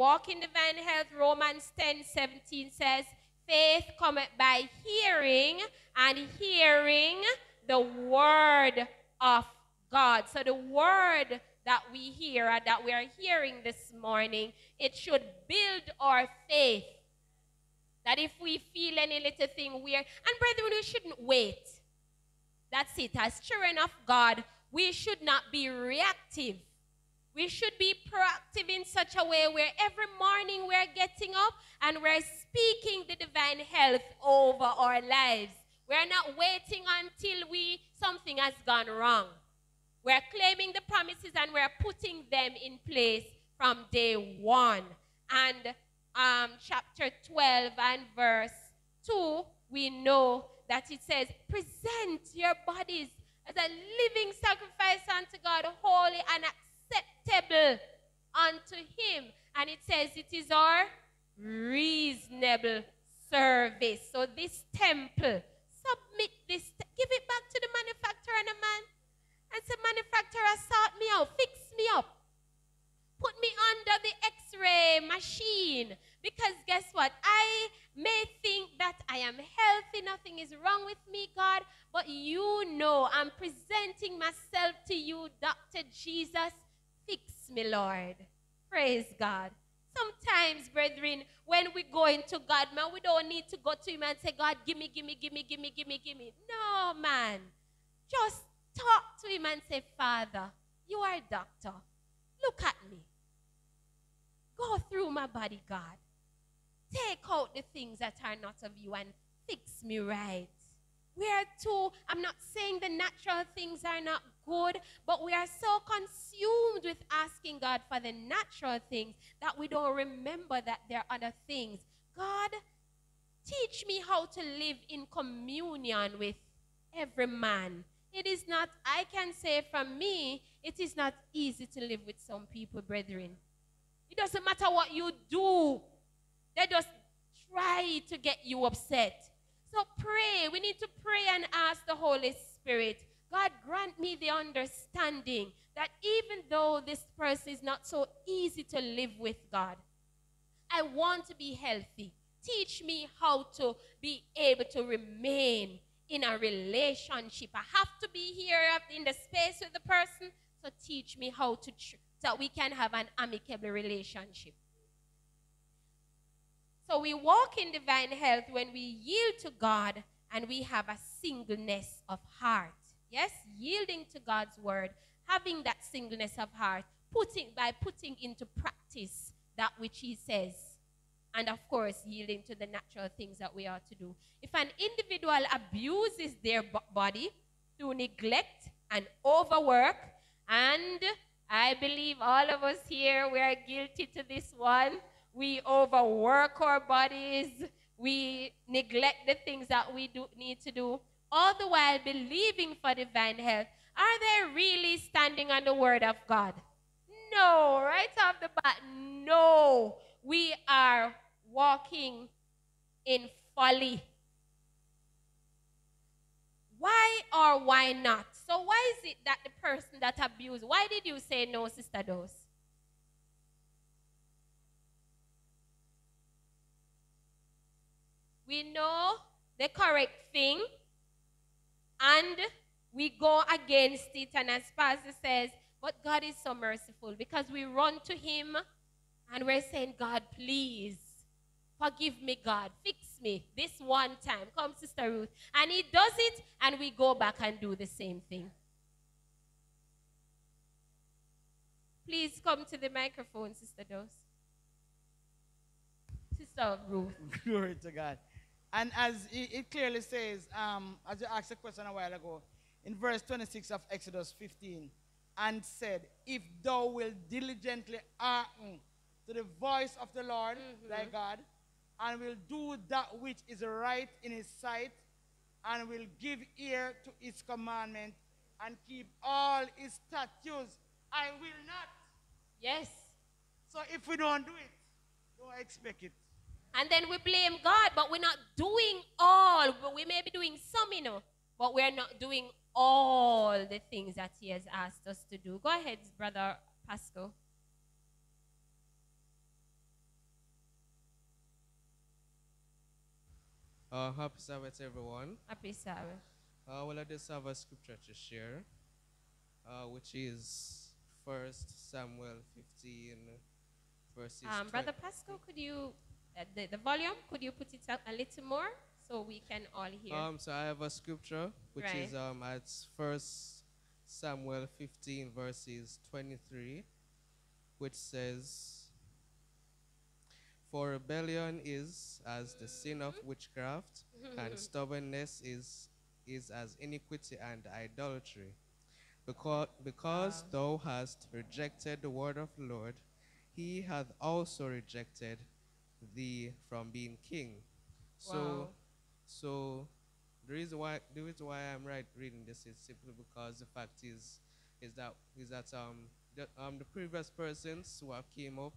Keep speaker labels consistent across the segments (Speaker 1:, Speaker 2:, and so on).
Speaker 1: walk in divine health, Romans 10 17 says, faith cometh by hearing, and hearing the word of God. So the word that we hear that we are hearing this morning, it should build our faith. That if we feel any little thing weird, and brethren, we shouldn't wait. That's it. As children of God, we should not be reactive. We should be proactive in such a way where every morning we're getting up and we're speaking the divine health over our lives. We're not waiting until we something has gone wrong. We're claiming the promises and we're putting them in place from day one. And um, chapter 12 and verse 2, we know that it says, Present your bodies as a living sacrifice unto God, holy and acceptable unto Him. And it says, It is our reasonable service. So, this temple, submit this, give it back to the manufacturer and the man and say, manufacturer, sort me out, fix me up. Put me under the x-ray machine. Because guess what? I may think that I am healthy, nothing is wrong with me, God, but you know I'm presenting myself to you, Dr. Jesus. Fix me, Lord. Praise God. Sometimes, brethren, when we go into God, man, we don't need to go to Him and say, God, give me, give me, give me, give me, give me, give me. No, man. Just talk to him and say, Father, you are a doctor. Look at me. Go through my body, God. Take out the things that are not of you and fix me right. We are too, I'm not saying the natural things are not good, but we are so consumed with asking God for the natural things that we don't remember that there are other things. God, teach me how to live in communion with every man it is not, I can say from me, it is not easy to live with some people, brethren. It doesn't matter what you do, they just try to get you upset. So pray. We need to pray and ask the Holy Spirit, God, grant me the understanding that even though this person is not so easy to live with, God, I want to be healthy. Teach me how to be able to remain in a relationship. I have to be here in the space with the person. So teach me how to, so we can have an amicable relationship. So we walk in divine health when we yield to God and we have a singleness of heart. Yes, yielding to God's word, having that singleness of heart, putting by putting into practice that which He says and of course, yielding to the natural things that we are to do. If an individual abuses their body through neglect and overwork, and I believe all of us here, we are guilty to this one. We overwork our bodies, we neglect the things that we do need to do, all the while believing for divine health. Are they really standing on the word of God? No, right off the bat, no we are walking in folly. Why or why not? So why is it that the person that abused, why did you say no, Sister Dose? We know the correct thing and we go against it. And as Pastor says, but God is so merciful because we run to Him and we're saying, God, please forgive me, God. Fix me this one time. Come, Sister Ruth. And He does it, and we go back and do the same thing. Please come to the microphone, Sister Dose. Sister Ruth.
Speaker 2: Glory to God. And as it clearly says, um, as you asked a question a while ago, in verse 26 of Exodus 15, and said, If thou wilt diligently hearken to the voice of the Lord mm-hmm. thy God, and will do that which is right in his sight, and will give ear to his commandment, and keep all his statutes. I will not.
Speaker 1: Yes.
Speaker 2: So if we don't do it, don't expect it.
Speaker 1: And then we blame God, but we're not doing all. We may be doing some, you know, but we're not doing all the things that He has asked us to do. Go ahead, Brother Pascal.
Speaker 3: Uh, happy Sabbath, everyone.
Speaker 1: Happy Sabbath.
Speaker 3: Uh, well, I just have a scripture to share, uh, which is First Samuel 15, verses.
Speaker 1: Um, Brother Pascal, could you the, the volume, could you put it up a little more so we can all hear?
Speaker 3: Um, so I have a scripture, which is
Speaker 1: Right.
Speaker 3: um, at First Samuel 15, verses 23, which says, For rebellion is as the sin of witchcraft, and stubbornness is, is as iniquity and idolatry. Because, because thou hast rejected the word of the Lord, he hath also rejected thee from being king. So,
Speaker 1: Wow.
Speaker 3: so the reason why the reason why I'm right reading this is simply because the fact is is that is that um the, um the previous persons who have came up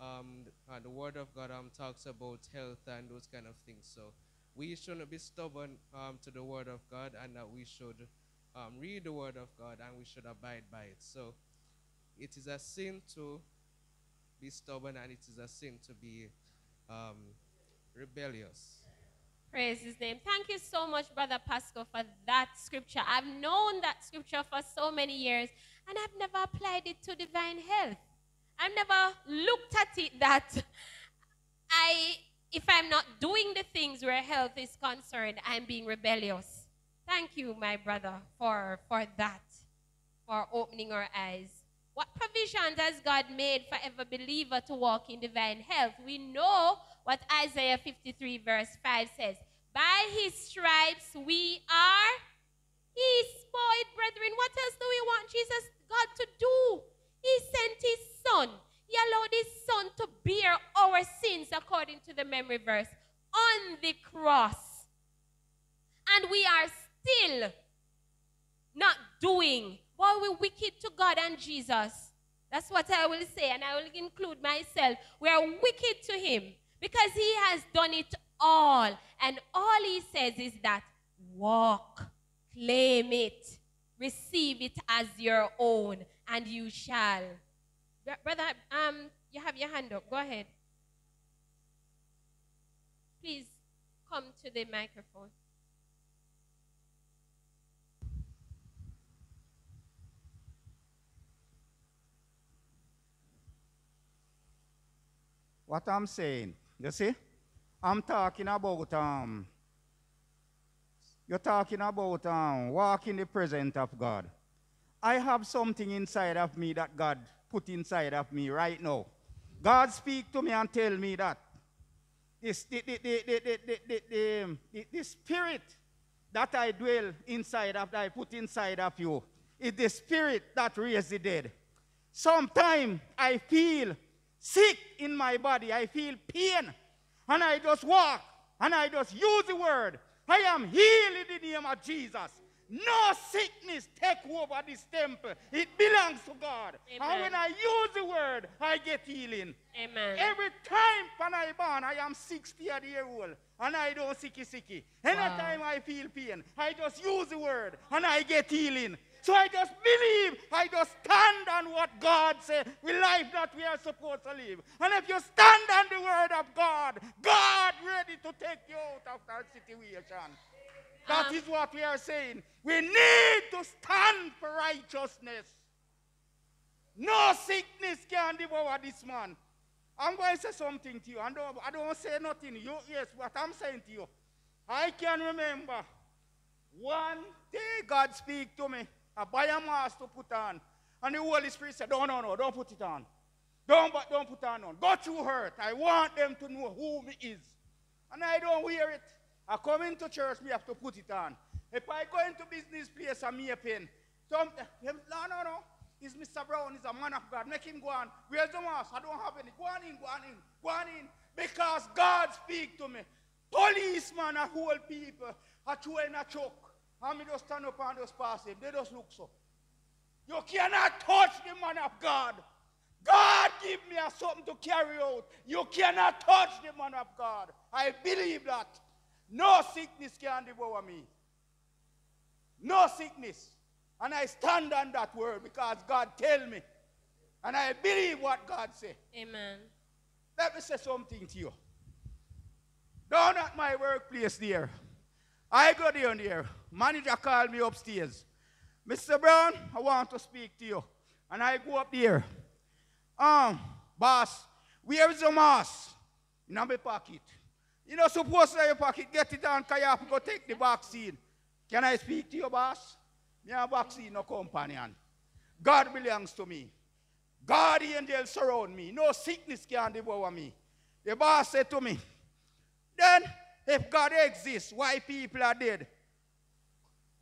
Speaker 3: um th- uh, the word of God um talks about health and those kind of things. So we shouldn't be stubborn um to the word of God and that we should um read the word of God and we should abide by it. So it is a sin to be stubborn and it is a sin to be um rebellious.
Speaker 1: Praise his name. Thank you so much, Brother Pascal, for that scripture. I've known that scripture for so many years, and I've never applied it to divine health. I've never looked at it that I, if I'm not doing the things where health is concerned, I'm being rebellious. Thank you, my brother, for, for that, for opening our eyes. What provisions has God made for every believer to walk in divine health? We know what Isaiah 53, verse 5 says. By his stripes we are he's spoiled, brethren. What else do we want Jesus, God, to do? He sent his son. He allowed his son to bear our sins according to the memory verse on the cross. And we are still not doing. Boy, we're wicked to God and Jesus. That's what I will say, and I will include myself. We are wicked to Him because He has done it all. And all He says is that walk, claim it, receive it as your own, and you shall. Brother, um, you have your hand up. Go ahead. Please come to the microphone.
Speaker 4: What I'm saying, you see, I'm talking about um. You're talking about um, walking the presence of God. I have something inside of me that God put inside of me right now. God speak to me and tell me that this the, the, the, the, the, the, the, the, the, spirit that I dwell inside of, that I put inside of you, is the spirit that raised the dead. Sometimes I feel sick in my body. I feel pain. And I just walk and I just use the word. I am healed in the name of Jesus. No sickness take over this temple. It belongs to God. And when I use the word, I get healing.
Speaker 1: Amen.
Speaker 4: Every time when I born, I am 60 year old and I don't sicky sicky. Anytime I feel pain, I just use the word and I get healing. So I just believe, I just stand on what God said, the life that we are supposed to live. And if you stand on the word of God, God ready to take you out of that situation. That
Speaker 1: Um,
Speaker 4: is what we are saying. We need to stand for righteousness. No sickness can devour this man. I'm going to say something to you. I don't, I don't say nothing. You, yes, what I'm saying to you. I can remember one day God speak to me. I buy a mask to put on. And the Holy Spirit said, no, no, no, don't put it on. Don't, but don't put on on. Go through hurt. I want them to know who me is. And I don't wear it. I come into church, me have to put it on. If I go into business place, I'm a pain. Some, no, no, no. It's Mr. Brown, he's a man of God. Make him go on. Where's the mask? I don't have any. Go on in, go on in, go on in. Because God speak to me. Policeman are whole people are throwing a choke. And me just stand up and just pass him. They just look so. You cannot touch the man of God. God give me a something to carry out. You cannot touch the man of God. I believe that. No sickness can devour me. No sickness. And I stand on that word because God tell me. And I believe what God say.
Speaker 1: Amen.
Speaker 4: Let me say something to you. Down at my workplace there. I go down there. Manager called me upstairs. Mr. Brown, I want to speak to you. And I go up there. Um, boss, where is your mask? In my pocket. You know, suppose in your pocket, get it on, because you have to go take the vaccine. Can I speak to you, boss? Me have vaccine, no companion. God belongs to me. God angels surround me. No sickness can devour me. The boss said to me, then if God exists, why people are dead?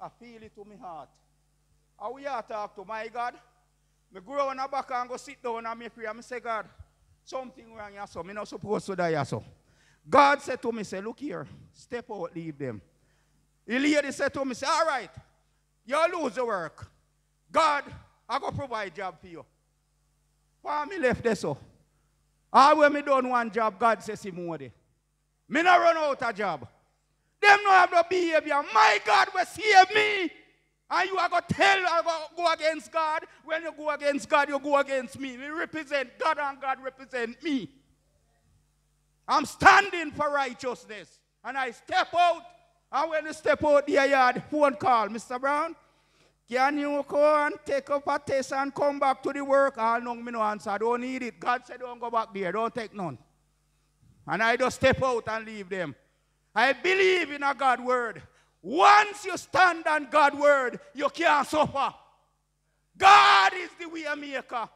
Speaker 4: I feel it to my heart. How we are talk to my God? Me grow on the back and go sit down and me pray me say, God, something wrong here, so me not supposed to die here, so. God said to me, say, look here, step out, leave them. The lady said to me, say, all right, you lose the work. God, I go provide job for you. Why me left there so? All when me done one job, God says he more there. Me not run out of job. Them no have no behavior. My God will save me. And you are going to tell, I go, go against God. When you go against God, you go against me. We represent God and God represent me. I'm standing for righteousness. And I step out. And when you step out the yard, phone call, Mr. Brown, can you go and take up a test and come back to the work? I know me no answer. I don't need it. God said don't go back there. Don't take none. And I just step out and leave them. I believe in a God word. Once you stand on God word, you can't suffer. God is the way maker.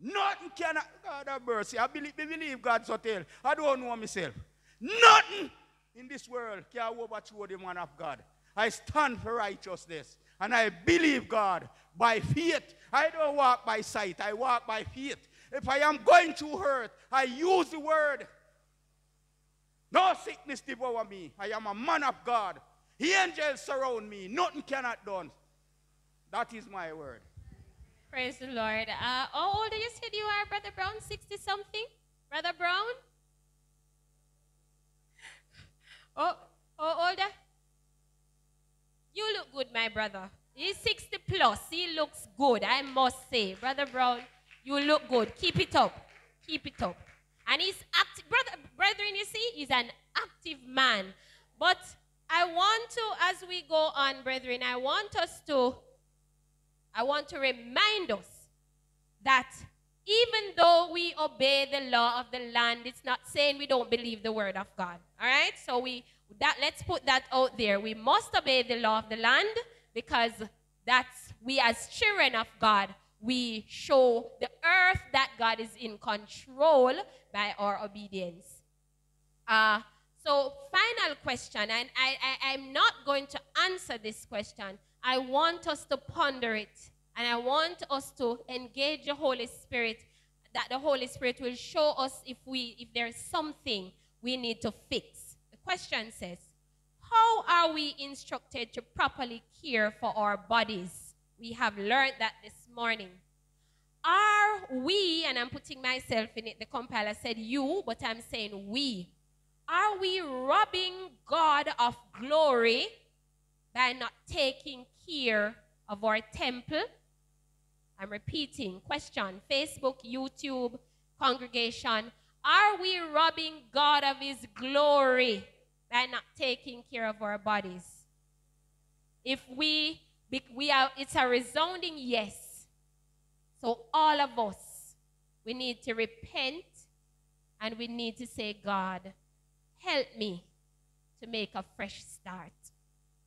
Speaker 4: Nothing can God have mercy. I believe, I believe God's hotel. I don't know myself. Nothing in this world can overthrow the man of God. I stand for righteousness. And I believe God by faith. I don't walk by sight. I walk by faith. If I am going to hurt, I use the word. No sickness devour me. I am a man of God. He angels surround me. Nothing cannot done. That is my word.
Speaker 1: Praise the Lord. Uh, how old you said you are, Brother Brown? 60 something? Brother Brown? Oh, how old? are- You look good, my brother. He's 60 plus. He looks good, I must say. Brother Brown, you look good. Keep it up. Keep it up. And he's active. Brother, brethren, you see, he's an active man. But I want to, as we go on, brethren, I want us to I want to remind us that even though we obey the law of the land, it's not saying we don't believe the word of God. All right? So we that let's put that out there. We must obey the law of the land because that's we as children of God, we show the earth that God is in control by our obedience. Uh, so, final question, and I, I, I'm not going to answer this question. I want us to ponder it, and I want us to engage the Holy Spirit, that the Holy Spirit will show us if, we, if there's something we need to fix. The question says, How are we instructed to properly care for our bodies? We have learned that this morning. Are we, and I'm putting myself in it, the compiler said you, but I'm saying we. Are we robbing God of glory by not taking care of our temple? I'm repeating. Question Facebook, YouTube, congregation. Are we robbing God of his glory by not taking care of our bodies? If we, we are, it's a resounding yes. All of us, we need to repent and we need to say, God, help me to make a fresh start.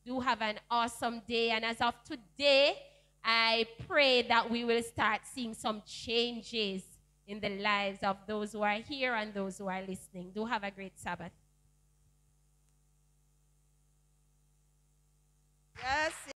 Speaker 1: Do have an awesome day. And as of today, I pray that we will start seeing some changes in the lives of those who are here and those who are listening. Do have a great Sabbath.
Speaker 5: Yes.